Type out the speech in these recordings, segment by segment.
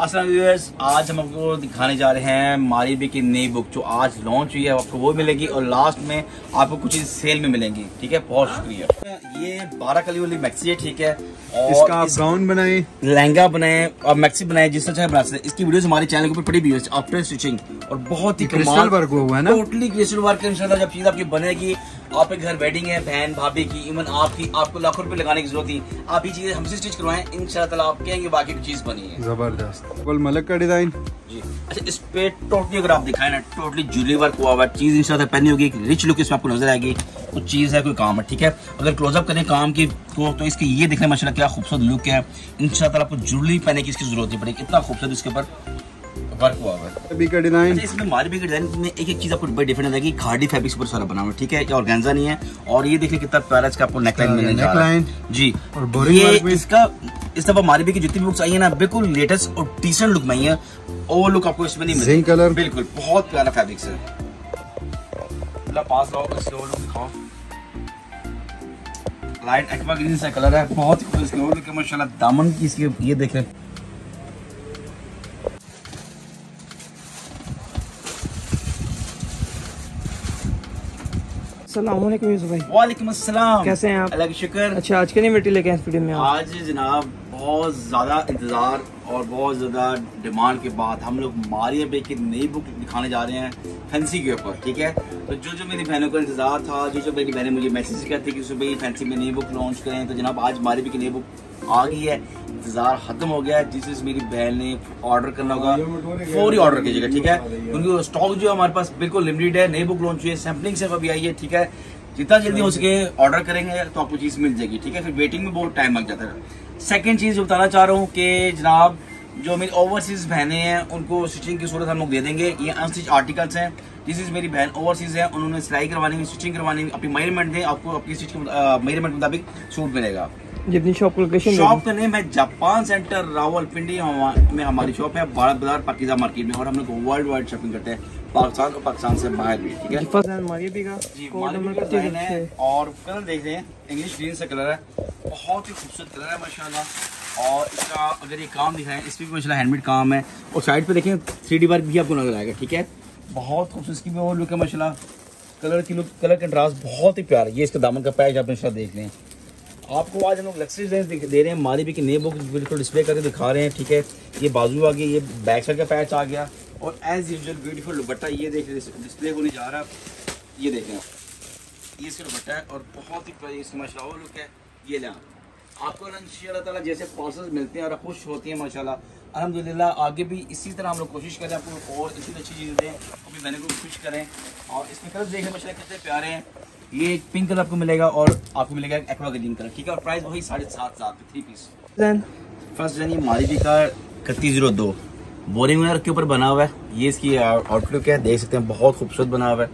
Viewers आज हम आपको दिखाने जा रहे हैं मारीबी की नई बुक जो आज लॉन्च हुई है आपको वो मिलेगी और लास्ट में आपको कुछ चीज़ सेल में मिलेंगी ठीक है? बहुत शुक्रिया। ये बारह कली वाली मैक्सी है ठीक है? और इसका आप गाउन बनाए। लहंगा बनाए और मैक्सी बनाए जिस तरह बना सकते इसकी वीडियोस हमारे चैनल के ऊपर पड़ी भी है आफ्टर स्टिचिंग और बहुत ही क्रिस्टल वर्क हुआ है ना? टोटली क्रिस्टल वर्क इंशाल्लाह जब चीज़ आपकी बनेगी आपके घर वेडिंग है बहन भाभी की इवन आपकी आपको लाखों रुपए लगाने की ज़रूरत थी आप ये चीज़ें हमसे स्टिच करवाएँ इंशाल्लाह आप कहेंगे बाकी चीज़ बनी है। ज़बरदस्त। बोल मलक का डिज़ाइन जी। अच्छा इस पे टोटली अगर आप दिखाए ना टोटली ज्वेलरी वर्क हुआ हुआ चीज़ इंशाल्लाह पहनी होगी एक रिच लुक इसमें आपको नज़र आएगी। कुछ चीज़ है कोई काम है ठीक है? अगर क्लोजअप करें काम की को तो इसकी ये देखने माशाल्लाह क्या खूबसूरत लुक है। इंशाल्लाह आपको ज्वेलरी पहने की इसकी ज़रूरत नहीं पड़ेगी इतना खूबसूरत इसके ऊपर वर्क हुआ है अभी का डिज़ाइन अच्छा इसमें मारी भी डिज़ाइन में एक एक चीज़ आपको बड़ी डिफरेंट आएगी खाड़ी फैब्रिक्स पर सारा बना हुआ ठीक है? ये ऑर्गेन्जा नहीं है। और ये देखिए कितना प्यारा इसका आपको नेकलाइन मिलने जा रहा है। जी। और ये इसका इस दफ़ा मारी भी की जितनी बुक्स आई है ना बिल्कुल लेटेस्ट और टीसेंट लुक में आई है। और लुक आपको इसमें नहीं मिलेगी। Color। बिल्कुल बहुत प्यारा फैब्रिक्स है। पास लाओ इसके लुक दिखाओ। लाइट एक्वा ग्रीन सा कलर है बहुत ही खूबसूरत लुक है माशाल्लाह। दामन की इसकी ये देखें वालेकुम अस्सलाम। कैसे हैं आप? अलग शुक्र। अच्छा आज के नहीं मिट्टी लेके हैं स्टूडियो में आज जनाब बहुत ज़्यादा इंतज़ार और बहुत ज़्यादा डिमांड के बाद हम लोग मारिया बे की नई बुक दिखाने जा रहे हैं, फैंसी के ऊपर, ठीक है? तो जो जो मेरी बहनों का इंतज़ार था, जो जो मेरी बहनें मुझे मैसेज करती थी कि सुबह फैंसी में नई बुक लॉन्च करें तो जनाब आज मारिया बे की नई बुक आ गई है, इंतज़ार ख़त्म हो गया है, जिस मेरी बहन ने ऑर्डर करना होगा, फौरी ऑर्डर कीजिएगा, ठीक है? क्योंकि स्टॉक जो है हमारे पास बिल्कुल लिमिटेड है, नई बुक लॉन्च हुई है सैम्पलिंग से अभी आई है, ठीक है? जितना जल्दी हो सके ऑर्डर करेंगे तो आपको चीज़ मिल जाएगी, ठीक है? फिर वेटिंग में बहुत टाइम लग जाता है। सेकंड चीज़ बताना चाह रहा हूँ कि जनाब जो मेरी ओवरसीज बहनें हैं उनको स्टिचिंग की सूरत हम लोग दे देंगे। ये अनस्टिच आर्टिकल्स हैं। जिस इज़ मेरी बहन ओवरसीज है। उन्होंने सिलाई करवानी है स्टिचिंग करवानी है अपनी मेज़रमेंट दें आपको अपनी स्टिच मेज़रमेंट के मुताबिक सूट मिलेगा। जितनी शॉप को लोकेशन शॉप का नेम है जापान सेंटर रावलपिंडी हमा- में हमारी शॉप है भारत बाज़ार पाकिजा मार्केट में। और हम लोग वर्ल्ड वाइड शॉपिंग करते हैं। पाकिस्तान और पाकिस्तान से बाहर भी ठीक है? मारिया जी है है। और कलर देख रहे हैं इंग्लिश ग्रीन सा कलर है। बहुत ही खूबसूरत कलर है माशाल्लाह। और इसका अगर ये काम दिख रहा है इसमें भी माशाल्लाह हैंडमेड काम है। और साइड पे देखें थ्री डी वर्क भी आपको नज़र आएगा ठीक है? बहुत खूबसूरत इसकी भी और लुक है माशाल्लाह। कलर की लुक कलर कंट्रास्ट बहुत ही प्यारा है। ये इसका दामन का पैच आप इंशाल्लाह देख लें। आपको आज हम लोग लक्सरी रेंज दे रहे हैं। भी की नई बुक बिल्कुल डिस्प्ले करके दिखा रहे हैं, ठीक है? ये बाजू आ गई, ये बैक साइड का पैच आ गया। और एज यूजल ब्यूटीफुल दुपट्टा, ये देख डिस्प्ले होने जा रहा है। ये देखें आप। ये इसका दुपट्टा है और बहुत ही माशाल्लाह लुक है। ये लें आपको ताला जैसे पार्सल्स मिलते हैं और खुश होती हैं, माशाल्लाह। अल्हम्दुलिल्लाह, आगे भी इसी तरह हम लोग कोशिश करें आपको और अच्छी अच्छी चीज़ें दें अपनी बहनों को खुश करें। और इसमें कलर देखें माशा कितने प्यारे हैं। ये एक पिंक कलर आपको मिलेगा और आपको मिलेगा एक्वा ग्रीन कलर ठीक है? और प्राइस वही साढ़े सात सात थ्री पीस फ़र्स्ट यानी मालिबी का इकतीस ज़ीरो दो। बोरिंग वेयर के ऊपर बना हुआ है। ये इसकी आउटलुक है देख सकते हैं बहुत खूबसूरत बना हुआ है।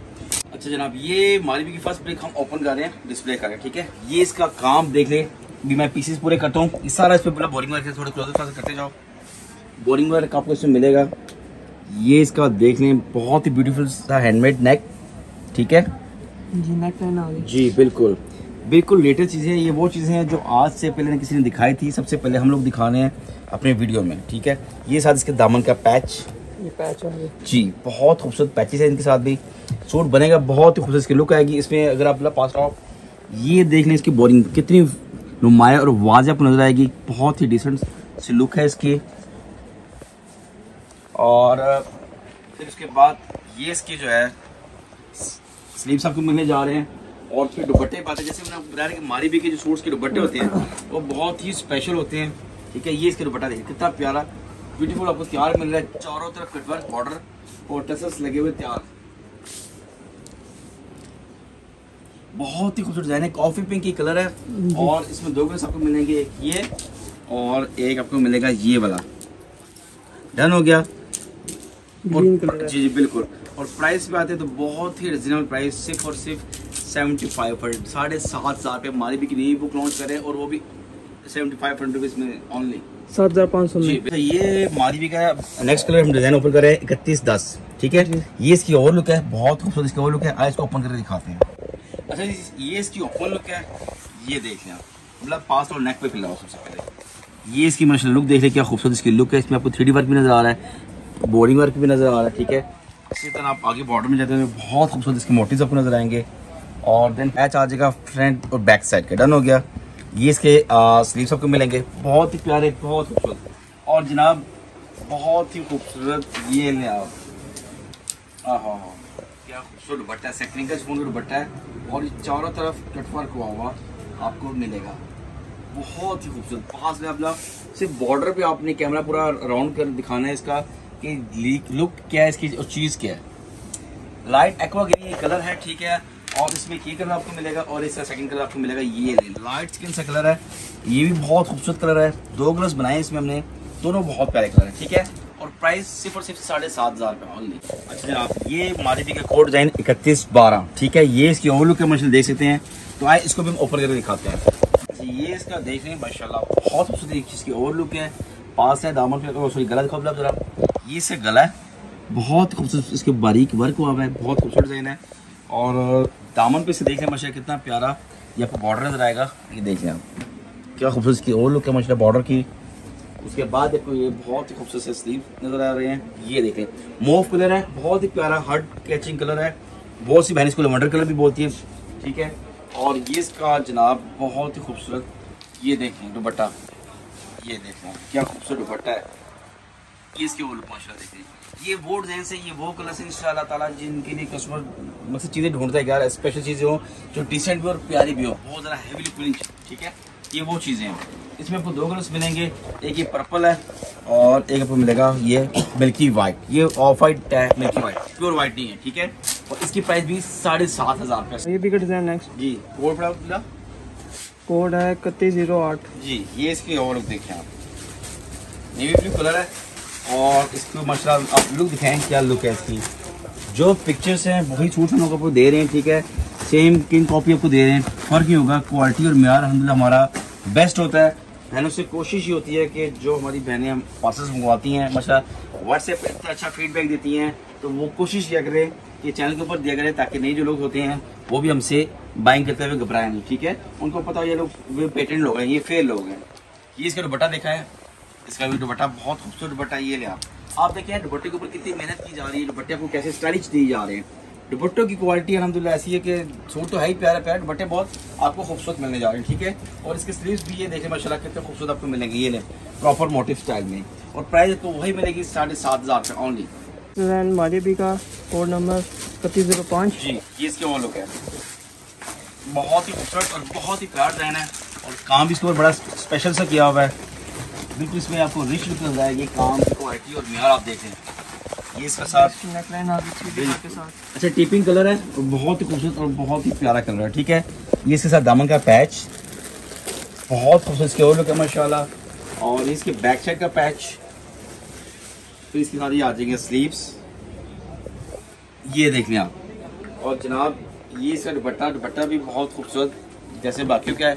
अच्छा जनाब ये मालिबी की फ़र्स्ट ब्रेक हम ओपन कर रहे हैं डिस्प्ले कर रहे हैं ठीक है? ये इसका काम देख ले भी मैं पीसेस पूरे करता हूँ। इस सारा इस पर पूरा बोरिंग वेयर थोड़े क्लोजर पास करते जाओ। बोरिंग वेयर का आपको इसमें मिलेगा। ये इसका देख लें बहुत ही ब्यूटीफुल सा हैंडमेड नेक ठीक है? जी नेक लाइन आ गई जी बिल्कुल। बिल्कुल लेटेस्ट चीज़ें हैं ये वो चीज़ें हैं जो आज से पहले ने किसी ने दिखाई थी सबसे पहले हम लोग दिखा रहे हैं अपने वीडियो में ठीक है? ये साथ इसके दामन का पैच। ये पैच गई जी बहुत खूबसूरत पैचेस है इनके साथ भी। सूट बनेगा बहुत ही खूबसूरत इसकी लुक आएगी। इसमें अगर आप पास आओ ये देख लें इसकी बोरिंग कितनी नुमाया और वाज आपको नज़र आएगी। बहुत ही डिसेंट सी लुक है इसकी। और फिर उसके बाद ये इसकी जो है स्लीव्स आपको मिलने जा रहे हैं और फिर दुपट्टे बात है जैसे मैंने आपको बताया कि मारी भी के जो सूट्स के दुपट्टे होते हैं वो बहुत ही स्पेशल होते हैं ठीक है? ये इसके दुपट्टा देखिए कितना प्यारा ब्यूटीफुल आपको तैयार मिल रहा है चारों तरफ़ कटवर्क बॉर्डर और टसल्स लगे हुए तैयार। बहुत ही खूबसूरत डिज़ाइन है कॉफ़ी पिंक की कलर है और इसमें दो कलर्स आपको मिलेंगे एक ये और एक आपको मिलेगा ये वाला। डन हो गया। ग्रीन कलर जी जी बिल्कुल। और प्राइस पे आते हैं तो बहुत ही रिजनेबल प्राइस सिर्फ़ और सिर्फ़ सेवेंटी फाइव पर साढ़े सात हज़ार पे हमारी भी नई बुक लॉन्च करें और वो भी सेवेंटी फाइव हंड्रेड रुपीज़ में ओनली सात हज़ार पाँच सौ जी तो ये भी का नेक्स्ट कलर हम डिज़ाइन ओपन कर रहे हैं इकतीस दस ठीक है? ये इसकी ओवर लुक है बहुत खूबसूरत इसकी ओवर लुक है आज इसको ओपन करके दिखाते हैं। अच्छा ये इसकी ओपन लुक है ये देख लें आप। मतलब पास और नेक पे फिल सबसे पहले। ये इसकी माशा लुक देख रहे क्या खूबसूरत इसकी लुक है इसमें आपको थ्री वर्क भी नज़र आ रहा है। बोर्डिंग वर्क भी नज़र आ रहा है, ठीक है? इसी तरह आप आगे बॉर्डर में जाते हैं बहुत खूबसूरत इसके मोटिव आपको नज़र आएँगे। और देन पैच आ जाएगा फ्रंट और बैक साइड का डन हो गया। ये इसके स्लीव्स आपको मिलेंगे। बहुत ही प्यारे, बहुत खूबसूरत। और जनाब, बहुत ही खूबसूरत ये ले आप आहा क्या खूबसूरत दुपट्टा है। सेकंड का स्पून का दुपट्टा है। और ये चारों तरफ़ कटवर्क हुआ हुआ आपको मिलेगा। बहुत ही खूबसूरत। पास में अपना सिर्फ़ बॉर्डर पे आपने कैमरा पूरा राउंड कर दिखाना है इसका। कि लुक क्या है इसकी, और चीज़ क्या है? लाइट एक्वा ग्रीन कलर है, ठीक है। और इसमें ये कलर आपको मिलेगा, और इसका सेकंड कलर आपको मिलेगा, ये लाइट स्किन सा कलर है। ये भी बहुत खूबसूरत कलर है। दो कलर्स बनाए इसमें हमने। दोनों बहुत प्यारे कलर है, ठीक है। और प्राइस सिर्फ़ और सिर्फ़ साढ़े सात हज़ार रुपये अच्छा जनाब, ये मारुति का कोड डिज़ाइन इकतीस बारह, ठीक है। ये इसकी ओवर लुक मशीन देख सकते हैं। तो आए इसको भी हम ओपन करके दिखाते हैं। अच्छा ये इसका देख रहे हैं माशाला बहुत खूबसूरत इसकी ओवर लुक है। पास है दामन पे सॉरी गला दिखाओ जरा। ये इसका गला है। बहुत खूबसूरत, इसके बारीक वर्क हुआ है, बहुत खूबसूरत डिज़ाइन है। और, दामन पे से देख रहे हैं माशा कितना प्यारा। ये आपको बॉर्डर नज़र आएगा। ये देख रहे हैं आप, क्या खूबसूरत इसकी ओवर लुक है माशा बॉर्डर की। उसके बाद देखो, ये बहुत ही खूबसूरत से स्लीव नज़र आ रहे हैं। ये देखें मोव कलर है, बहुत ही प्यारा हार्ड कैचिंग कलर है। बहुत सी बहन इसको लेवेंडर कलर भी बोलती है, ठीक है। और ये इसका जनाब बहुत ही खूबसूरत, ये देखें, दुपट्टा। ये देखें क्या खूबसूरत दुपट्टा है। ये इसके वो माशा देखें ये वो डिज़ाइन से ये वो कलर से इंशाल्लाह ताला जिनके लिए कस्टमर मकसद चीज़ें ढूंढता है यार स्पेशल चीज़ें हो जो डिसेंट भी और प्यारी भी हो। बहुत ज़्यादा हैवी लुक ठीक है? ये वो चीज़ें हैं। इसमें आपको दो कलर्स मिलेंगे एक ये पर्पल है और एक आपको मिलेगा ये मिल्की वाइट ये ऑफ़ वाइट है मिल्की वाइट प्योर वाइट नहीं है ठीक है? और इसकी प्राइस भी साढ़े सात हज़ार रुपये ये भी का डिज़ाइन नेक्स्ट जी कोड पड़ा कोड है इकतीस ज़ीरो आठ। जी ये इसकी और लुक देखें आप। नेवी ब्लू कलर है। और इसको मशरा आप लुक दिखाएँ क्या लुक है इसकी। जो पिक्चर्स हैं वही छूट हम लोग आपको दे रहे हैं, ठीक है? सेम किंग कॉपी आपको दे रहे हैं। फ़र्क ही होगा क्वालिटी और मैार अलहमदिल्ला हमारा बेस्ट होता है। बहनों से कोशिश ही होती है कि जो हमारी बहनें हम पार्सल्स मंगवाती हैं मशा व्हाट्सएप पर इतना अच्छा फीडबैक देती हैं तो वो कोशिश किया करें कि चैनल के ऊपर दिया करें ताकि नए जो लोग होते हैं, वो भी हमसे बाइंग करते हुए घबराए नहीं, ठीक है? उनको पता हो ये लोग पेटेंट लोग हैं, ये फेल लोग हैं। ये इसका दुपट्टा देखा है। इसका भी दुपट्टा बहुत खूबसूरत दुपट्टा ये ले आप। आप देखिए दुपट्टे के ऊपर कितनी मेहनत की जा रही है दुपट्टे को कैसे स्टाइलिश दी जा रहे हैं। दुपट्टों की क्वालिटी अलहमदिल्ला ऐसी है कि सूट तो है ही प्यारा प्यारा दुपट्टे बहुत आपको खूबसूरत मिलने जा रहे हैं ठीक है? और इसके स्लीव्स भी ये देखें माशाल्लाह कितने खूबसूरत आपको मिलेंगे ये ले प्रॉपर मोटिव स्टाइल में। और प्राइस तो वही मिलेगी साढ़े सात हज़ार रुपये ओनली डिज़ाइन मारिया का कोड नंबर इकतीस ज़ीरो पाँच जी ये इसके वो लुक है। बहुत ही खूबसूरत और बहुत ही प्यार डिज़ाइन है और काम भी इसके ऊपर बड़ा स्पेशल सा किया हुआ है। बिल्कुल इसमें आपको रिच लुक नज़र आएगी काम क्वालिटी और म्यार आप देखें। ये इसका साथ नेकलाइन के साथ। अच्छा टिपिंग कलर है बहुत ही खूबसूरत और बहुत ही प्यारा कलर है ठीक है? ये इसके साथ दामन का पैच बहुत खूबसूरत इसके और लुक है माशाल्लाह। और इसके बैक साइड का पैच फिर इसके साथ ये आ जाएँगे स्लीव्स ये देख लें आप। और जनाब ये इसका दुपट्टा दुपट्टा भी बहुत खूबसूरत जैसे बाकियों का है।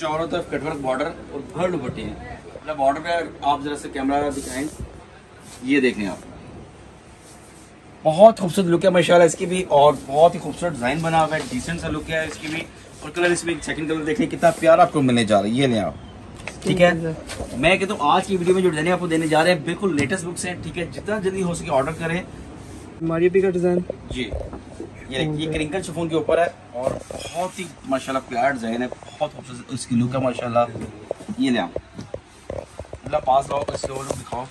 चारों तरफ़ कटवर्क बॉर्डर और भर दुपट्टे हैं। मतलब बॉर्डर पे आप जरा से कैमरा दिखाएँ। ये देख आप। बहुत खूबसूरत लुक है माशाल्लाह इसकी भी और बहुत ही खूबसूरत डिज़ाइन बना हुआ है डिसेंट सा लुक है इसकी भी। और कलर इसमें सेकंड कलर देखिए कितना प्यारा आपको मिलने जा रहा है। ये ले आप। ठीक है? मैं कहता हूँ आज की वीडियो में जो डिज़ाइन आपको देने जा रहे हैं बिल्कुल लेटेस्ट बुक्स हैं ठीक है? जितना जल्दी हो सके ऑर्डर करें। मारिया का डिज़ाइन जी। ये ये क्रिंकल शिफोन के ऊपर है और बहुत ही माशाल्लाह प्यार डिज़ाइन है बहुत खूबसूरत इसकी लुक है माशाल्लाह। ये ले आप। मतलब पास लाओ वो लोग दिखाओ।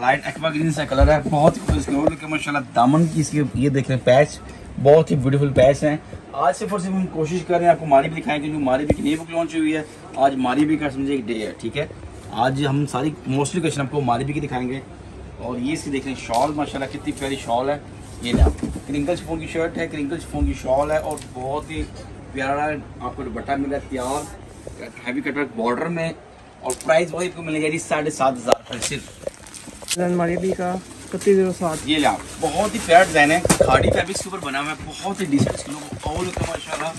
लाइट एक्वा ग्रीन सा कलर है, बहुत ही और लुक है माशाल्लाह दामन की इसके ये देख रहे हैं पैच बहुत ही ब्यूटीफुल पैच हैं। आज सिर्फ़ और सिर्फ़ हम कोशिश कर रहे हैं आपको मारी भी दिखाएँ, क्योंकि मारी भी की नई बुक लॉन्च हुई है। आज मारी भी का समझे एक डे है, ठीक है? आज हम सारी मोस्टली क्वेश्चन आपको मारी भी की दिखाएँगे। और ये इसकी देख रहे हैं शॉल माशाल्लाह कितनी प्यारी शॉल है। ये ना क्रिंकल शिफोन की शर्ट है क्रिंकल शिफोन की शॉल है, और बहुत ही प्यारा आपको दुपट्टा मिला है तैयार। हैवी कटवर्क बॉर्डर में और प्राइस वही आपको मिलेगा जी साढ़े सात हज़ार रुपये सिर्फ़। का इकतीस ज़ीरो सात। ये ला बहुत ही प्यार डिज़ाइन है। खाड़ी फैब्रिक्स के ऊपर बना हुआ है। बहुत ही डिसेंट और माशाल्लाह।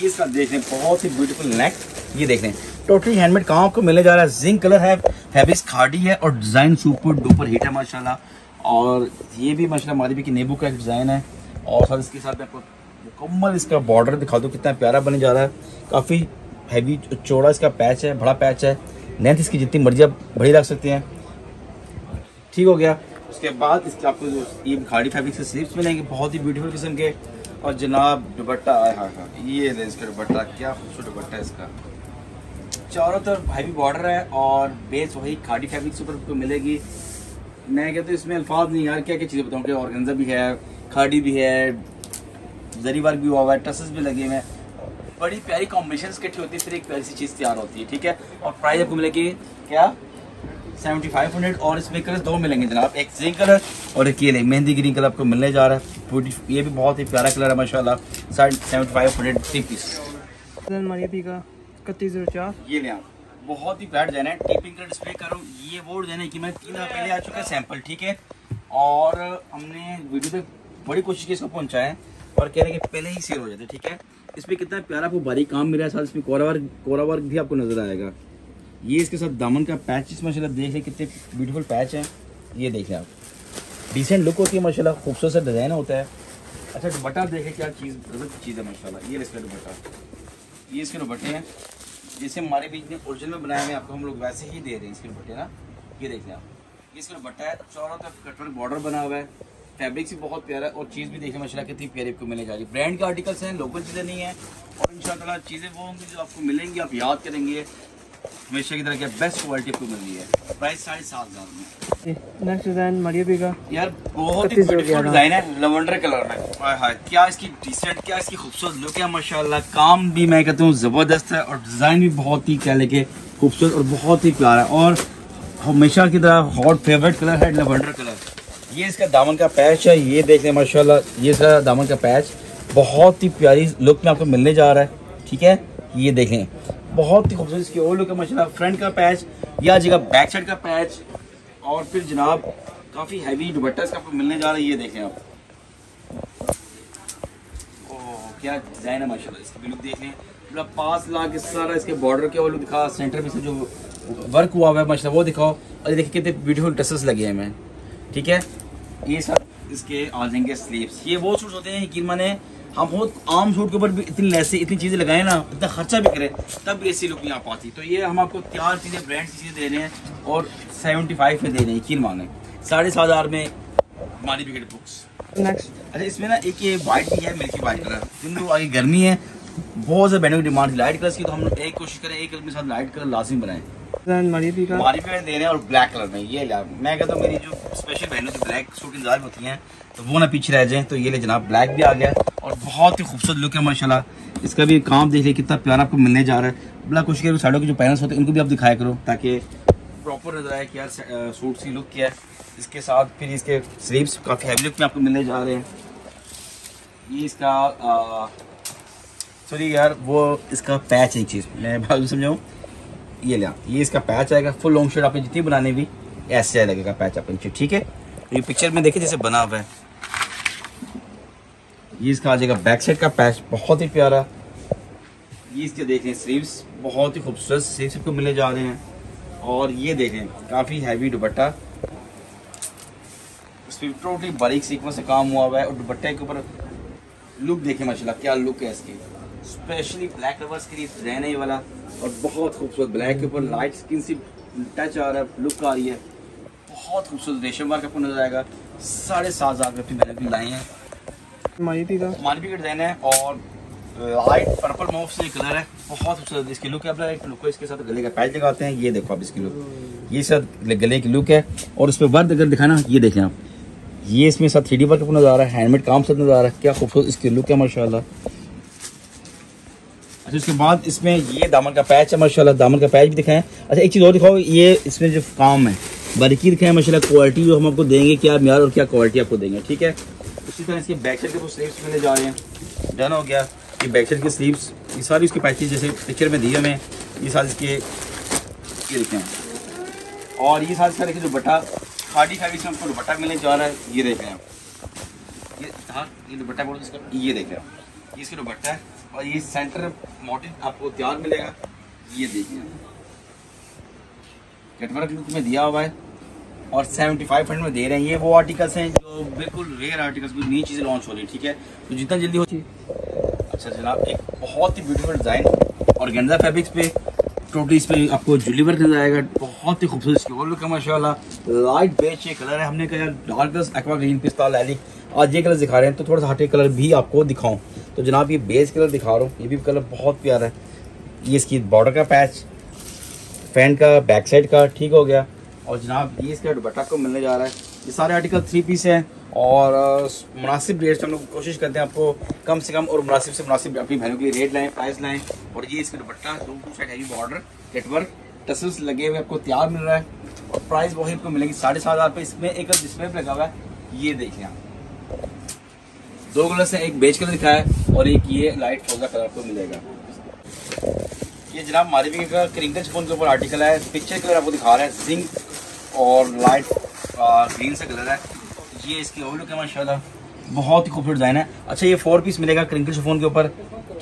ये इसका देख रहे हैं बहुत ही ब्यूटीफुल नेक ये देख रहे हैं। टोटली हैंडमेड काम आपको मिलने जा रहा है? जिंक कलर है फैब्रिक्स खाड़ी है और डिज़ाइन सुपर डुपर हिट है माशाल्लाह। और ये भी माशाल्लाह मारी भी की नेबू का एक डिज़ाइन है। और सर इसके साथ मैं आपको मुकम्मल इसका बॉर्डर दिखा दो कितना प्यारा बने जा रहा है। काफ़ी हैवी चौड़ा इसका पैच है, बड़ा पैच है। लेंथ इसकी जितनी मर्ज़ी आप बड़ी रख सकते हैं। ठीक हो गया। उसके बाद इसके आपको ये खाड़ी फैब्रिक से स्लीव्स मिलेंगे, बहुत ही ब्यूटीफुल किस्म के। और जनाब दुपट्टा हाँ हाँ ये है इसका दुपट्टा, क्या खूबसूरत दुपट्टा है इसका। चारों तरफ़ हैवी बॉर्डर है और बेस वही खाड़ी फैब्रिक से आपको मिलेगी। मैं कहता हूँ, इसमें अल्फाज नहीं यार क्या क्या चीज़ें बताऊँ कि ऑर्गेन्जा भी है, खाड़ी भी है, जरी वर्क भी हुआ हुआ है टसेस भी लगे हुए हैं। बड़ी प्यारी कॉम्बिनेशन इकट्ठी होती है फिर एक प्यारी सी चीज़ तैयार होती है ठीक है? और प्राइस आपको मिलेगी क्या? सेवेंटी फाइव हंड्रेड और इसमें कलर दो मिलेंगे जनाब। एक ग्रीन कलर और एक ये मेहंदी ग्रीन कलर आपको मिलने जा रहा है। ये भी बहुत ही प्यारा कलर है माशाल्लाह। साढ़े seventy five hundred three piece इकतीस ज़ीरो चार। ये ले आप बहुत ही प्यार डिज़ाइन है। टेपिंग का डिस्प्ले करो। ये वो डिज़ाइन है कि मैं तीन पहले आ चुका है सैंपल ठीक है? और हमने वीडियो पे बड़ी कोशिश की इसको पहुँचाए और कह रहे हैं कि पहले ही सेल हो जाते ठीक है? इसमें कितना प्यारा आपको बारीक काम मिला है साथ इसमें कोरा वर्क कोरा वर्क भी आपको नज़र आएगा। ये इसके साथ दामन का पैच इस माशाल्लाह देख लें कितने ब्यूटीफुल पैच है। ये देखें आप। डिसेंट लुक होती है माशाल्लाह, खूबसूरत डिज़ाइन होता है। अच्छा दुपट्टा देखें क्या चीज़ गजब चीज़ है माशाल्लाह। ये इसका दुपट्टा। ये इसके दुपट्टे हैं। जैसे हमारे बीच ने ओरिजिनल बनाए हुए आपको हम लोग वैसे ही दे रहे हैं इसके दुपट्टे ना। ये देख लें आप। ये इसका दुपट्टा है, चारों तरफ़ कटवर्क बॉर्डर बना हुआ है। फैब्रिक भी बहुत प्यारा है और चीज़ भी देखने माशाल्लाह कितनी प्यारी आपको मिलने जा रही है। ब्रांड के आर्टिकल्स हैं लोकल चीज़ें नहीं है और इन चीज़ें वो होंगी जो आपको मिलेंगी आप याद करेंगे। हमेशा की तरह क्या बेस्ट क्वालिटी आपको मिल रही है। प्राइस साढ़े सात हज़ार में। नेक्स्ट डिज़ाइन मारिया का यार बहुत ही ब्यूटीफुल डिज़ाइन है लवेंडर कलर में। हाय हाय क्या इसकी डिसेंट क्या इसकी खूबसूरत लुक है माशाल्लाह काम भी मैं कहता हूँ ज़बरदस्त है और डिज़ाइन भी बहुत ही क्या लेके खूबसूरत और बहुत ही प्यारा है। और हमेशा की तरह हॉट फेवरेट कलर है लवेंडर कलर ये इसका दामन का पैच है, ये देख लें, माशाल्लाह, ये इसका दामन का पैच। बहुत ही प्यारी लुक में आपको मिलने जा रहा है, ठीक है? ये देखें बहुत ही खूबसूरत इसकी और लुक है, माशाल्लाह फ्रंट का पैच, या जगह बैक साइड का पैच। और फिर जनाब, काफ़ी हैवी दुपट्टा इसका आपको मिलने जा रहा है, ये देखें आप। क्या डिज़ाइन है, माशाल्लाह, इसकी लुक देख लें। मतलब पास ला के सारा इसके बॉर्डर के वो दिखा सेंटर में से जो वर्क हुआ हुआ है, माशाल्लाह, वो दिखाओ। और देखिए कितने ब्यूटीफुल ड्रेसेस लगे हैं मैं ठीक है? ये सब इसके आ जाएँगे स्लीव्स ये वो सूट होते हैं कि मैंने हम बहुत आम सूट के ऊपर भी इतनी लेसे इतनी चीज़ें लगाए ना इतना खर्चा भी करें तब भी ऐसी लुक नहीं आ पाती। तो ये हम आपको तैयार चीज़ें ब्रांड की चीज़ें दे रहे हैं और सेवेंटी फाइव में दे रहे हैं यकीन माने। साढ़े सात हज़ार में हमारी विकेट बुक्स नेक्स्ट अच्छा इसमें ना एक ये वाइट भी है मिल्की वाइट कलर जिनको आगे गर्मी है बहुत ज़्यादा बैठने की डिमांड थी। लाइट कलर की तो हम लोग एक कोशिश करें एक कलर के साथ लाइट कलर लाजिम बनाएँ। डिज़ाइन का हमारी पे दे रहे हैं और ब्लैक कलर में ये मैं कहता हूँ मेरी जो स्पेशल बहनों जो ब्लैक सूट इंतज़ार होती हैं तो वो ना पीछे रह जाएँ तो ये ले जनाब ब्लैक भी आ गया और बहुत ही खूबसूरत लुक है, माशाल्लाह। इसका भी काम देख ले, कितना प्यारा आपको मिलने जा रहा है। बड़ा कोशिश करो साइडों के जो पैनल्स होते हैं, इनको भी आप दिखाया करो, ताकि प्रॉपर नज़र आए कि यार सूट सी लुक क्या है। इसके साथ फिर इसके स्लीव्स काफ़ी हैवी लुक में आपको मिलने जा रहे हैं। ये इसका सॉरी यार, वो इसका पैच है चीज़। मैं बात समझाऊँ? ये लिया ये इसका पैच आएगा फुल लॉन्ग शर्ट आपने जितनी बनानी भी, ऐसे लगेगा पैच आपको नीचे, ठीक है? ये पिक्चर में देखिए जैसे बना हुआ है। ये इसका आ जाएगा बैक साइड का पैच बहुत ही प्यारा। ये इसके देखें स्लीव्स बहुत ही खूबसूरत स्लीव्स आपको मिले जा रहे हैं। और ये देखें काफ़ी हैवी दुपट्टा। पर टोटली बारीक सीक्वेंस से काम हुआ हुआ है, और दुपट्टे के ऊपर लुक देखें, माशाल्लाह, क्या लुक है इसकी। स्पेशली ब्लैक लवर्स के लिए डिज़ाइन है वाला और बहुत खूबसूरत ब्लैक के ऊपर लाइट स्किन सी टच आ रहा है लुक आ रही है। बहुत खूबसूरत रेशम वर्क आपको नज़र आएगा। साढ़े सात हज़ार रुपये मैंने भी लाए हैं। का डिज़ाइन है और लाइट पर्पल मोफ से कलर है। बहुत खूबसूरत इसकी लुक है। अपना एक लुक है इसके साथ गले का पैच लगाते हैं। ये देखो आप इसकी लुक ये साथ गले की लुक है। और उस पर वर्क अगर दिखाना ये देखें आप। ये इसमें साथ थ्री डी वर्क नज़र आ रहा है। हैंडमेड काम साथ नज़र आ रहा है। क्या खूबसूरत इसकी लुक है माशाल्लाह। अच्छा उसके बाद इसमें ये दामन का पैच है, माशाल्लाह, दामन का पैच भी दिखाएँ। अच्छा एक चीज़ और दिखाओ, ये इसमें जो काम है, बारीकी दिखाएँ, माशाल्लाह क्वालिटी जो हम आपको देंगे क्या म्यार और क्या क्वालिटी आपको देंगे, ठीक है? उसी तरह इसके बैक साइड के स्लीव्स मिलने जा रहे हैं। डन हो गया। ये बैक साइड के स्लीव्स ये सारी उसके पैचेज जैसे पिक्चर में दिए हमें, ये सारे इसके, ये देखें और ये सारे सारे के दुपट्टा खाड़ी खाड़ी से हमको दुपट्टा मिलने जा रहा है, ये देखें आप। ये हाँ ये दुपट्टा बोलो इसका, ये देखें आप। ये इसका दुपट्टा है। और ये सेंटर मॉडल आपको तैयार मिलेगा। ये देखिए। कटवर्क लुक में दिया हुआ है और 75 फाइव हंड्रेड में दे रहे हैं। ये वो आर्टिकल्स हैं जो बिल्कुल रेयर आर्टिकल्स भी नई चीज़ें लॉन्च हो रही है, ठीक है? तो जितना जल्दी हो चाहिए अच्छा जनाब, एक बहुत ही ब्यूटीफुल डिज़ाइन और गेंजा फैब्रिक्स पे टोटली इस पे आपको जुली वर्क नज़र आएगा। बहुत ही खूबसूरत इसकी वो लुक है, माशाल्लाह। लाइट बेच ये कलर है। हमने कहा डार्क एक्वा ग्रीन पिस्ता लैलिक आज ये कलर दिखा रहे हैं तो थोड़ा सा हटे कलर भी आपको दिखाऊँ। तो जनाब, ये बेस कलर दिखा रहा हूँ, ये भी कलर बहुत प्यारा है। ये इसकी बॉर्डर का पैच फ़ैन का बैक साइड का, ठीक हो गया। और जनाब, ये इसका दुपट्टा को मिलने जा रहा है। ये सारे आर्टिकल थ्री पीस हैं, और मुनासिब रेट से हम लोग कोशिश करते हैं आपको कम से कम, और मुनासिब से मुनासिब अपनी बहनों के लिए रेट लाएँ प्राइस लाएँ। और ये इसका दुपट्टा, दो two side heavy border network tassels लगे हुए आपको तैयार मिल रहा है। और प्राइस वही आपको मिलेगी साढ़े सात हज़ार रुपये इसमें एक डिस्प्ले पे लगा हुआ है, ये देखें आप। दो कलर से एक बेज कलर दिखाया है और एक ये लाइट फौजा कलर आपको मिलेगा। ये जनाब मारिवी का क्रिंकल फ़ोन के ऊपर आर्टिकल है। पिक्चर कलर आपको दिखा रहा है। जिंक और लाइट ग्रीन सा कलर है। ये इसकी ओवरलुक है, माशाल्लाह। बहुत ही खूबसूरत डिज़ाइन है। अच्छा ये फोर पीस मिलेगा क्रिंकल फ़ोन के ऊपर।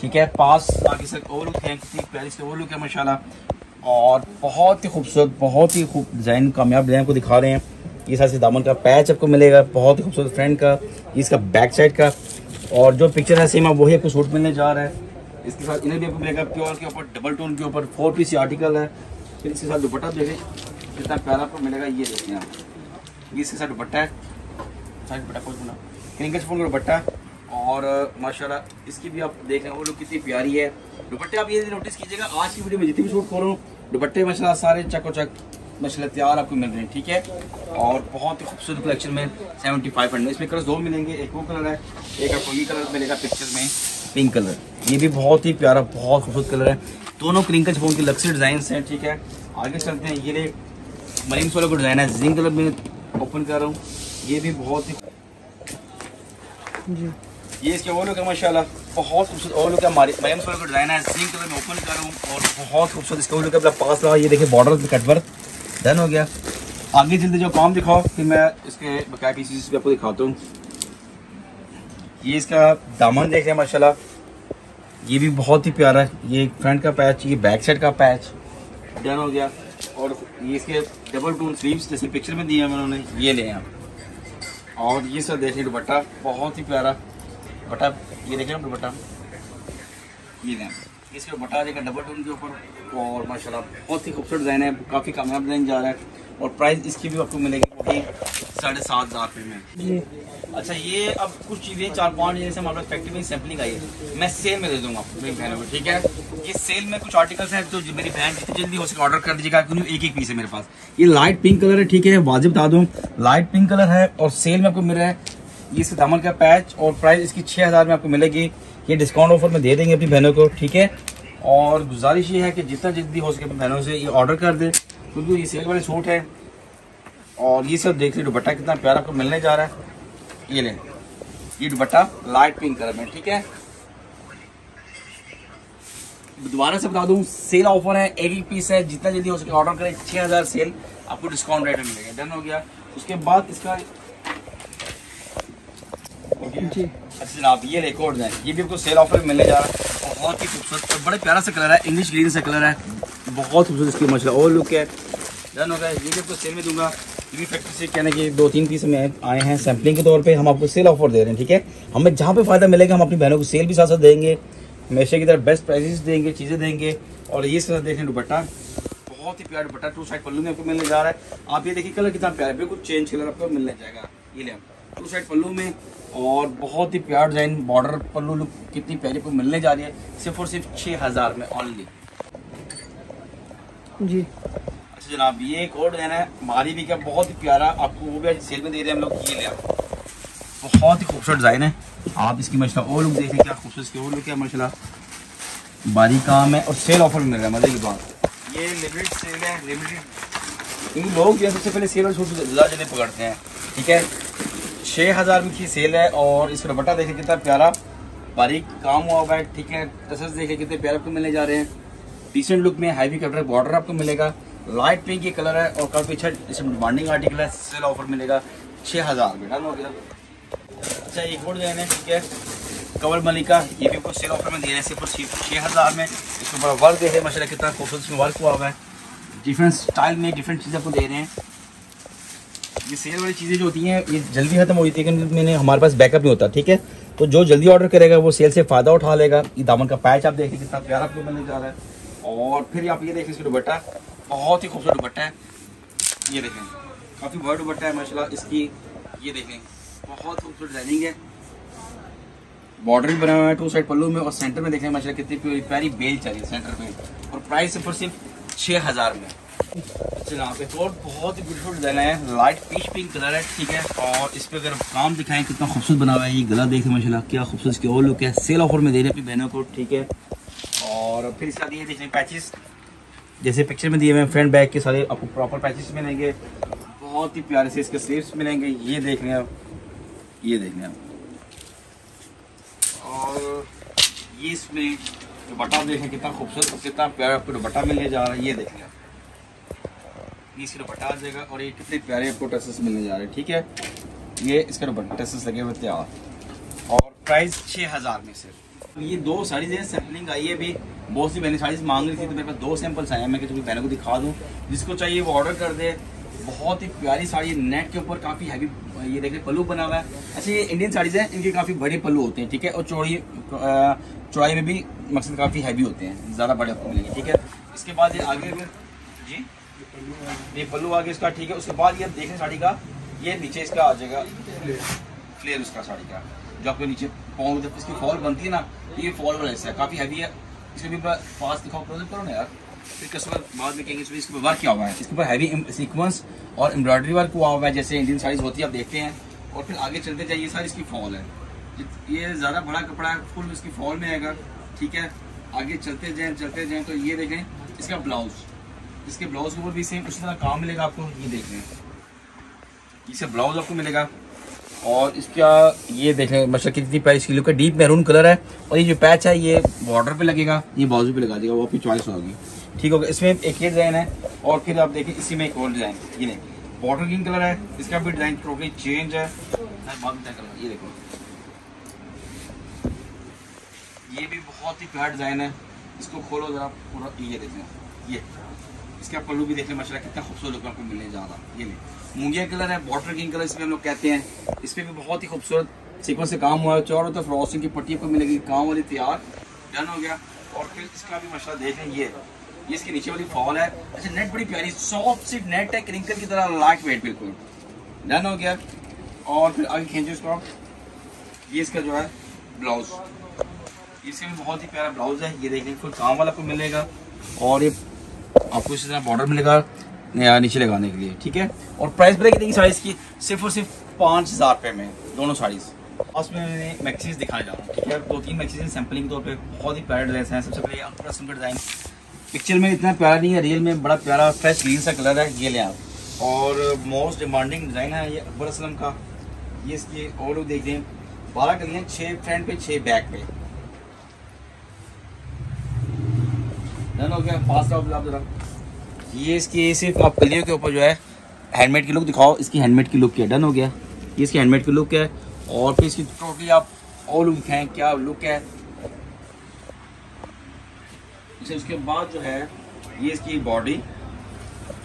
ठीक है, पास आगे से ओवरलुक है कितनी प्यारी इसकी ओवरलुक है, माशाल्लाह। और बहुत ही खूबसूरत, बहुत ही खूब डिज़ाइन कामयाब डिज़ाइन को दिखा रहे हैं। ये साथ से दामन का पैच आपको मिलेगा, बहुत ही खूबसूरत फ्रंट का, इसका बैक साइड का। और जो पिक्चर है सेम वही आपको सूट मिलने जा रहा है। इसके साथ इन्हें भी आपको मिलेगा प्योर के ऊपर डबल टोन के ऊपर फोर पीस आर्टिकल है। फिर इसके साथ दुपट्टा देखें, कितना प्यारा आपको मिलेगा, ये देखिए आप। ये इसके साथ दुपट्टा है। साइड दुपट्टा खोल क्रिंकल फ़ोन का दुपट्टा। और, माशाल्लाह, इसकी भी आप देख रहे हैं, वो लोग कितनी प्यारी है। दुपट्टे आप ये नोटिस कीजिएगा, आज की वीडियो में जितनी भी शूट करूँ दुपट्टे, माशाल्लाह, सारे चको चक। माशाल्लाह तैयार आपको मिल रहे हैं ठीक है? और बहुत ही खूबसूरत कलेक्शन में सेवेंटी फाइव हंड्रेड इसमें कलर दो मिलेंगे एक वो कलर है एक आपको ये कलर मिलेगा पिक्चर में पिंक कलर ये भी बहुत ही प्यारा बहुत खूबसूरत कलर है। दोनों क्रिंकल फ़ोन के लक्सी डिज़ाइन हैं ठीक है? आगे चलते हैं ये मरीन सोलर का डिज़ाइन है जिंक कलर में ओपन कर रहा हूँ। ये भी बहुत ही ये इसके वो लोग है माशाल्लाह। बहुत खूबसूरत और लोग हमारे मरीन सोलर का डिज़ाइन है जिंक कलर में ओपन कर रहा हूँ और बहुत खूबसूरत इसके वो लोग अपना पास रहा ये देखिए बॉर्डर में कटवर्क डन हो गया। आगे जल्दी जो काम दिखाओ, फिर मैं इसके बकाया पीसीस आपको दिखाता हूँ। ये इसका दामन देख रहे हैं, माशाल्लाह। ये भी बहुत ही प्यारा है। ये फ्रंट का पैच, ये बैक साइड का पैच। डन हो गया। और ये इसके डबल टून स्लीव्स जैसे पिक्चर में दिए हैं उन्होंने, ये ले हैं और ये सर देखिए दुपट्टा बहुत ही प्यारा। दुपट्टा, ये देखें आप दुपट्टा। ये लें इसके दुपट्टा देखा डबल टून के ऊपर। और माशाल्लाह बहुत ही खूबसूरत डिज़ाइन है काफ़ी कामयाब डिज़ाइन जा रहा है और प्राइस इसकी भी आपको मिलेगी वही साढ़े सात हज़ार रुपये में। अच्छा ये अब कुछ चीज़ें चार पाँच जैसे हमारे फैक्ट्री में सैम्पलिंग आई है मैं सेल में दे दूँगा मेरी बहनों को ठीक है? ये सेल में कुछ आर्टिकल्स हैं तो जो मेरी बहन जितनी जल्दी हो सके ऑर्डर कर दीजिएगा क्योंकि एक एक पीस है मेरे पास। ये लाइट पिंक कलर है ठीक है? वाजिब बता दूँ लाइट पिंक कलर है और सेल में आपको मिल रहा है ये इसके दामन का पैच और प्राइस इसकी छः हज़ार में आपको मिलेगी। ये डिस्काउंट ऑफ़र में दे देंगे अपनी बहनों को ठीक है? और गुजारिश ये है कि जितना जल्दी हो सके बहनों से ये ऑर्डर कर दे, क्योंकि ये सेल वाले सूट है और ये सब देख रहे दुपट्टा कितना प्यारा आपको मिलने जा रहा है। ये लें, ये दुपट्टा लाइट पिंक कलर में, ठीक है? दोबारा से बता दूँ सेल ऑफ़र है, एक एक पीस है, जितना जल्दी हो सके ऑर्डर करें छः हज़ार सेल आपको डिस्काउंट रेट मिलेगा। डन हो गया। उसके बाद इसका अच्छा जनाब, ये और डिज़ाइन ये भी आपको सेल ऑफ़र में मिलने जा रहा है। बहुत ही खूबसूरत और बड़े प्यारा सा कलर है। इंग्लिश ग्रीन सा कलर है। बहुत खूबसूरत इसकी मछला और लुक है। डन हो गया। ये भी आपको सेल में दूँगा। फैक्ट्री से कहने की दो तीन पीस में आए हैं सैम्पलिंग के तौर पे। हम आपको सेल ऑफ़र दे रहे हैं, ठीक है? हमें जहाँ पे फ़ायदा मिलेगा, हम अपनी बहनों को सेल भी साथ साथ देंगे। हमेशा की तरह बेस्ट प्राइसेस देंगे, चीज़ें देंगे। और ये साथ देखें दुपट्टा। बहुत ही प्यारा दुपट्टा टू साइड पल्लू में आपको मिलने जा रहा है। आप ये देखिए कलर कितना प्यारा बिल्कुल चेंज कलर आपको मिलने जाएगा। ये ले टू साइड पल्लू में और बहुत ही प्यार डिज़ाइन बॉर्डर पल्लू लुक कितनी प्यारी को मिलने जा रही है सिर्फ़ और सिर्फ़ छः हज़ार में ऑनली जी। अच्छा जनाब ये एक और डिज़ाइन है मारी भी का बहुत ही प्यारा आपको वो भी आज सेल में दे रहे हैं हम लोग ये ले बहुत ही खूबसूरत डिज़ाइन है। आप इसकी मछला और लुक देखें क्या खूबसूरत इसकी और लुक है मछला बारी काम है और सेल ऑफ़र मिल रहा है मज़े की बात। ये लिमिटेड सेल है लिमिटेड इन लोग जो है सबसे पहले सेल और छोटे ज़्यादा जने पकड़ते हैं ठीक है? छः हज़ार की सेल है और इसका दुपट्टा देखें कितना प्यारा। बारीक काम हुआ हुआ है, ठीक है। तसस देखें कितने प्यारे आपको मिलने जा रहे हैं। डिसेंट लुक में हैवी कटर बॉर्डर आपको मिलेगा। लाइट पिंक ये कलर है और काफ़ी अच्छा इसमें डिमांडिंग आर्टिकल है सेल ऑफ़र मिलेगा। छः हज़ार बेटा हो गया। अच्छा एक और है, ठीक है। कवर मलिका ये भी आपको सेल ऑफ़र में दे रहे हैं, सिर्फ़ छः हज़ार में। इसमें बड़ा वर्क देखे माशा कितना खूबसूरत इसमें वर्क हुआ हुआ है। डिफरेंट स्टाइल में डिफरेंट चीज़ें आपको दे रहे हैं। ये सेल वाली चीज़ें जो होती हैं, ये जल्दी खत्म हो जाती है लेकिन मैंने, हमारे पास बैकअप नहीं होता, ठीक है? तो जो जल्दी ऑर्डर करेगा, वो सेल से फ़ायदा उठा लेगा। ये दामन का पैच आप देखिए कितना प्यारा आपको मिलने जा रहा है। और फिर आप ये देखें इसका दुपट्टा। बहुत ही खूबसूरत दुपट्टा है। ये देखें। काफ़ी बड़ा दुपट्टा है, माशाल्लाह। इसकी, ये देखें। बहुत खूबसूरत डिज़ाइनिंग है। बॉर्डर भी बना हुआ है टू साइड पल्लू में और सेंटर में देखें, माशाल्लाह, कितनी प्यारी बेल है सेंटर में और प्राइस सिर्फ़ और सिर्फ़ छः हज़ार में। यहाँ पे तो और बहुत ही ब्यूटीफुल डिज़ाइन है। लाइट पीच पिंक कलर है, ठीक है? और इस पे अगर काम दिखाएँ, कितना खूबसूरत बना हुआ है ये गला देखें माशाल्लाह, क्या खूबसूरत इसकी और लुक है। सेल ऑफ़र में दे रहे हैं अपनी बहनों को, ठीक है? और फिर इसका दिए देखें पैचेस जैसे पिक्चर में दिए हुए हैं फ्रंट बैक के सारे आपको प्रॉपर पैचेस मिलेंगे। बहुत ही प्यारे से इसके स्लीव्स मिलेंगे। ये देख रहे हैं आप। ये देख लें आप। और ये इसमें दुपट्टा देखें, कितना खूबसूरत, कितना प्यारा आपको दुपट्टा मिलने जा रहा है। ये देखें आप। ये इसका दुपट्टा जाएगा और ये कितने प्यारे आपको टेसेस मिलने जा रहे हैं, ठीक है? ये इसका दुपट्टा टेसेस लगे हुए तैयार। और प्राइस छः हज़ार में सिर्फ़। ये दो साड़ीज हैं सैम्पलिंग आई है अभी। बहुत सी बहनें साड़ीज मांग रही थी तो मेरे पास दो सैंपल्स आए हैं। मैं किसी बहनों को दिखा दूँ। जिसको चाहिए वो ऑर्डर कर दे। बहुत ही प्यारी साड़ी नेट के ऊपर काफ़ी हैवी ये देखिए पल्लू बना हुआ है। अच्छा ये इंडियन साड़ीज हैं, इनके काफ़ी बड़े पल्लू होते हैं, ठीक है? और चौड़ी चौड़ाई में भी मकसद काफ़ी हैवी होते हैं। ज़्यादा बड़े ठीक है? इसके बाद ये आगे जी? ये पल्लू आगे इसका ठीक है, उसके बाद ये देखें साड़ी का, ये नीचे इसका आ जाएगा। फ्लेयर उसका साड़ी का, जो आपको नीचे पाँव जब इसकी फॉल बनती है ना, ये फॉल वाला हिस्सा है, काफ़ी हैवी है। इसमें भी फास्ट दिखाओ क्लोज करो ना यार। फिर कस्टमर बाद में कहेंगे इसके ऊपर वर्क क्या हुआ है। इसके ऊपर हैवी सीक्वेंस और एम्ब्रॉयडरी वर्क हुआ हुआ है, जैसे इंडियन साइज़ होती है, आप देखते हैं। और फिर आगे चलते जाइए सारी इसकी फॉल है। ये ज़्यादा बड़ा कपड़ा है फुल इसकी फॉल में आएगा ठीक है। आगे चलते जाएँ चलते जाएँ तो ये देखें, इसका ब्लाउज इसके ब्लाउज ऊपर भी सेम उसी तरह काम मिलेगा आपको, ये देख लें। इसका ब्लाउज आपको मिलेगा। और इसका, ये देखें मतलब कितनी प्राइस की लुक है। डीप मैरून कलर है। और ये जो पैच है, ये बॉर्डर पे लगेगा। ये बाजू पे लगा देगा, वो आपकी चॉइस होगी। ठीक होगा, इसमें एक ये डिज़ाइन है। और फिर आप देखें, इसी में एक और डिज़ाइन ये नहीं बॉर्डर ग्रीन कलर है, इसका भी डिज़ाइन टोटली चेंज है। ये देखो। ये भी बहुत ही प्यारा डिज़ाइन है। इसको खोलो जरा, पूरा ये देखें। ये। इसका पल्लू भी देख देखने माशा कितना खूबसूरत लुक आपको मिलने जा रहा ये मूंगिया कलर है बॉर्डर ग्रीन कलर, इसमें हम लोग कहते हैं। इस पर भी बहुत ही खूबसूरत सीक्वेंस से काम हुआ है। चारों तरफ़ रोशनी की पट्टी आपको मिलेगी, काम वाली तैयार। डन हो गया। और फिर इसका भी मसला देखें ये। ये इसके नीचे वाली फॉल है। अच्छा नेट बड़ी प्यारी सॉफ्ट सी नेट है क्रिंकल की तरह लाइट वेट बिल्कुल। डन हो गया। और फिर आगे खींचो इसको ये इसका जो है ब्लाउज इसके भी बहुत ही प्यारा ब्लाउज है। ये देखने फुल काम वाला आपको मिलेगा। और ये आपको इसी तरह बॉर्डर मिलेगा नीचे लगाने के लिए, ठीक है? और प्राइस पता कितनी साड़ी इसकी सिर्फ़ और सिर्फ़ पाँच हज़ार रुपये में, दोनों साड़ीज़। उसमें मैंने मैक्सीज दिखाने जा रहा हूँ, ठीक है? दो तीन मैक्सीज सैम्पलिंग तौर पे, बहुत ही प्यारे ड्रेस हैं। सबसे पहले अकबर का डिज़ाइन पिक्चर में इतना प्यारा नहीं है रियल में बड़ा प्यारा फ्रेश ग्रीन सा कलर है, ये लें आप और मोस्ट डिमांडिंग डिज़ाइन है ये अकबर असलम का। ये इसकी और लोग देख हैं बारह कलियाँ छः फ्रंट पे छः बैक पे। डन हो गया फास्ट आप जरा ये इसकी सिर्फ़ आप कलियों के ऊपर जो है हैंडमेड की लुक दिखाओ। इसकी हैंडमेड की लुक क्या डन हो गया। ये इसकी हैंडमेड की लुक है। और फिर इसकी टोटली आप और लुक दिखाएँ क्या लुक है। इसे उसके बाद जो है, ये इसकी बॉडी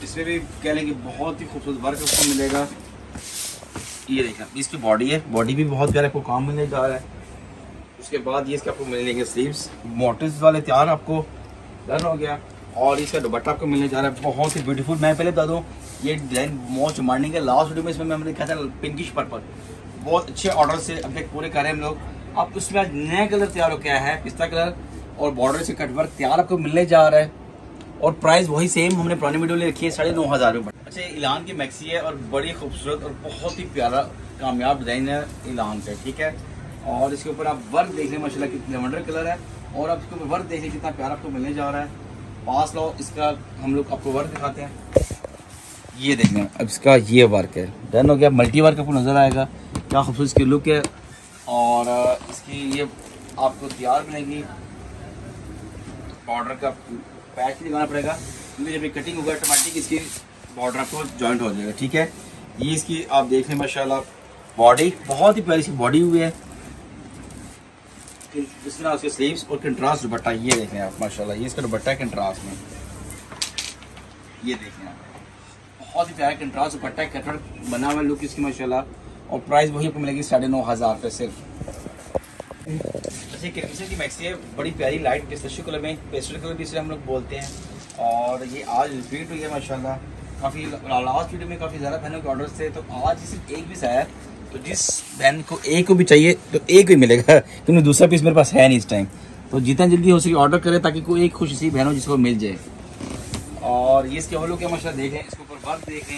इसमें भी कह लेंगे बहुत ही खूबसूरत वर्क आपको मिलेगा। ये देखा इसकी बॉडी है। बॉडी भी बहुत प्यारा, आपको काम मिलने जा रहा है। उसके बाद ये इसके आपको मिलेंगे स्लीव्स मोटर्स वाले तैयार आपको। डन हो गया। और इसका दुपट्टा आपको मिलने जा रहा है, बहुत ही ब्यूटीफुल मैं पहले बता दूँ, ये डिज़ाइन मोस्ट मॉर्निंग है। लास्ट वीडियो में इसमें मैंने देखा था पिंकिश पर्पल बहुत अच्छे ऑर्डर से तक पूरे कर रहे हैं हम लोग। अब उसमें आज नया कलर तैयार हो गया है, पिस्ता कलर और बॉर्डर से कटवर्क तैयार आपको मिलने जा रहा है। और प्राइस वही सेम हमने पुरानी वीडियो में रखी है, साढ़े नौ हज़ार रुपये अच्छा इलान की मैक्सी है और बड़ी खूबसूरत और बहुत ही प्यारा, कामयाब डिज़ाइन है इलान से ठीक है? और इसके ऊपर आप वर्क देख लें माशा लेवेंडर कलर है। और आप इसके ऊपर वर्क देख लें कितना प्यारा आपको मिलने जा रहा है। पास लो इसका हम लोग आपको वर्क दिखाते हैं। ये देखें अब इसका ये वर्क है। डन हो गया मल्टी वर्क आपको नज़र आएगा। क्या खूबसूरत इसकी लुक है। और इसकी ये आपको तैयार मिलेगी। बॉर्डर का पैच लगाना पड़ेगा। क्योंकि जब ये कटिंग होगा ऑटोमेटिक इसकी बॉर्डर आपको जॉइंट हो जाएगा, ठीक है? ये इसकी आप देख लें, माशाल्लाह बॉडी बहुत ही प्यारी इसकी बॉडी हुई है। इस तरह उसके स्लीव्स और कंट्रास्ट दुपट्टा, ये देखें आप, माशाल्लाह, ये इसका दुपट्टा है कंट्रास्ट में। ये देखें आप। बहुत ही प्यारा कंट्रास्ट दुपट्टा है बना हुआ लुक इसकी, माशाल्लाह। और प्राइस वही आपको मिलेगी साढ़े नौ हज़ार रुपये सिर्फ़। से किर्गिस्तान की मैक्सी है, बड़ी प्यारी लाइट पिस्ताशियो कलर में पेस्टल कलर भी इसे हम लोग बोलते हैं। और ये आज रिपीट हुई है, माशाल्लाह। काफ़ी लास्ट वीडियो में काफ़ी ज़्यादा बहनों के ऑर्डर थे तो आज सिर्फ़ एक पीस आया तो जिस बहन को एक को भी चाहिए तो एक भी मिलेगा। क्योंकि दूसरा पीस मेरे पास है नहीं इस टाइम तो जितना जल्दी हो सके ऑर्डर करें, ताकि कोई एक खुश सी बहन हो जिसको मिल जाए। और ये इसके ओवरलुक के माशा देखें इसके ऊपर वर्क देखें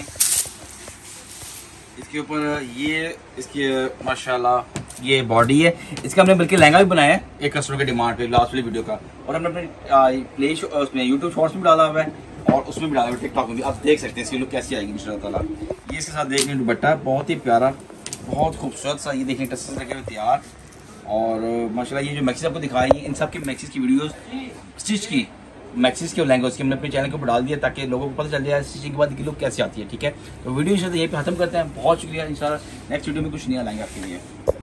इसके ऊपर ये, इसके, माशाल्लाह, ये बॉडी है। इसका हमने बल्कि लहंगा भी बनाया है, एक कस्टमर के डिमांड पे लास्ट वाली वीडियो का। और हमने अपने प्ले उसमें यूट्यूब शॉर्ट्स में डाला हुआ है। और उसमें भी डाला टिकटॉक में भी। आप देख सकते हैं इसकी लुक कैसी आएगी इन ताला। ये इसके साथ देखने दुपट्टा बहुत ही प्यारा, बहुत खूबसूरत सा। ये देखने टसेस रखे हुए तैयार। और, माशाल्लाह, ये जो मैक्सिस आपको दिखा है इन सब की मैक्सिस की वीडियोस स्टिच की मैक्सिस के लहंगे उसके हमने अपने चैनल के ऊपर डाल दिया ताकि लोगों को पता चल जाए स्टिचिंग के बाद की लुक कैसी आती है, ठीक है? तो वीडियो इंशाल्लाह यहीं पे खत्म करते हैं। बहुत शुक्रिया, इंशाल्लाह। नेक्स्ट वीडियो में कुछ नया लाएँगे आपके लिए।